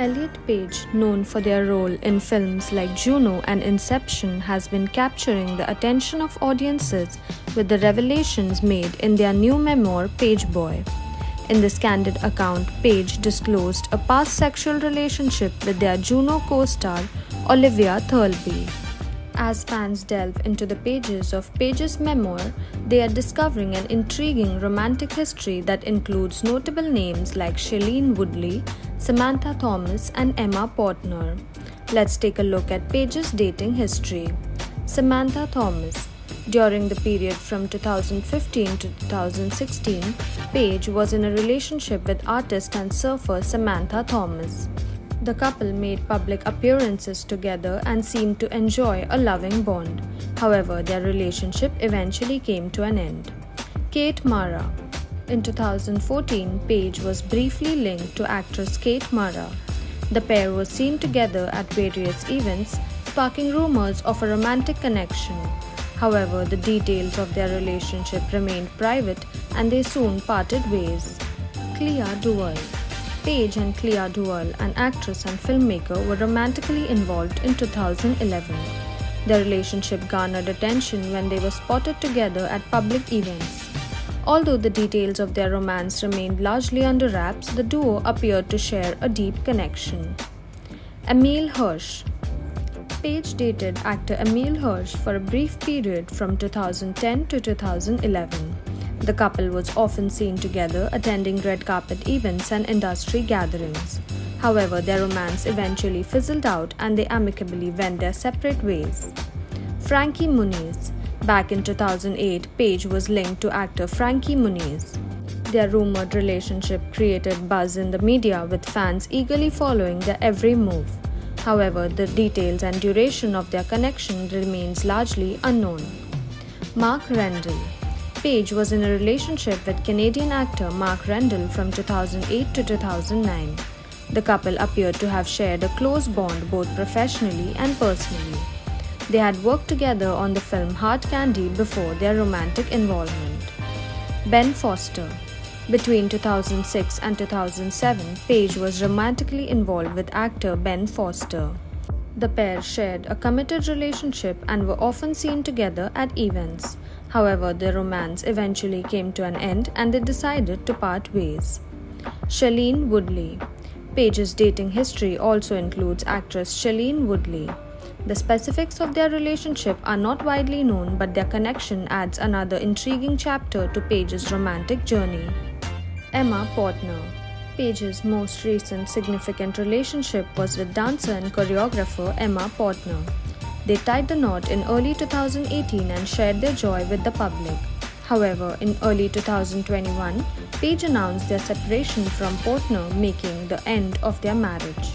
Elliot Page, known for their role in films like Juno and Inception, has been capturing the attention of audiences with the revelations made in their new memoir, Page Boy. In this candid account, Page disclosed a past sexual relationship with their Juno co star, Olivia Thirlby. As fans delve into the pages of Page's memoir, they are discovering an intriguing romantic history that includes notable names like Shailene Woodley, Samantha Thomas, and Emma Portner. Let's take a look at Page's dating history. Samantha Thomas. During the period from 2015 to 2016, Page was in a relationship with artist and surfer Samantha Thomas. The couple made public appearances together and seemed to enjoy a loving bond. However, their relationship eventually came to an end. Kate Mara In 2014, Page was briefly linked to actress Kate Mara. The pair was seen together at various events, sparking rumors of a romantic connection. However, the details of their relationship remained private and they soon parted ways. Clea DuVall Page and Clea DuVall, an actress and filmmaker, were romantically involved in 2011. Their relationship garnered attention when they were spotted together at public events. Although the details of their romance remained largely under wraps, the duo appeared to share a deep connection. Emile Hirsch Page dated actor Emile Hirsch for a brief period from 2010 to 2011. The couple was often seen together attending red carpet events and industry gatherings. However, their romance eventually fizzled out and they amicably went their separate ways. Frankie Muniz Back in 2008, Page was linked to actor Frankie Muniz. Their rumored relationship created buzz in the media with fans eagerly following their every move. However, the details and duration of their connection remains largely unknown. Mark Rendall Page was in a relationship with Canadian actor Mark Rendall from 2008 to 2009. The couple appeared to have shared a close bond both professionally and personally. They had worked together on the film Hard Candy before their romantic involvement. Ben Foster Between 2006 and 2007, Page was romantically involved with actor Ben Foster. The pair shared a committed relationship and were often seen together at events. However, their romance eventually came to an end and they decided to part ways. Shailene Woodley Page's dating history also includes actress Shailene Woodley. The specifics of their relationship are not widely known, but their connection adds another intriguing chapter to Page's romantic journey. Emma Portner Page's most recent significant relationship was with dancer and choreographer Emma Portner. They tied the knot in early 2018 and shared their joy with the public. However, in early 2021, Page announced their separation from Portner, making the end of their marriage.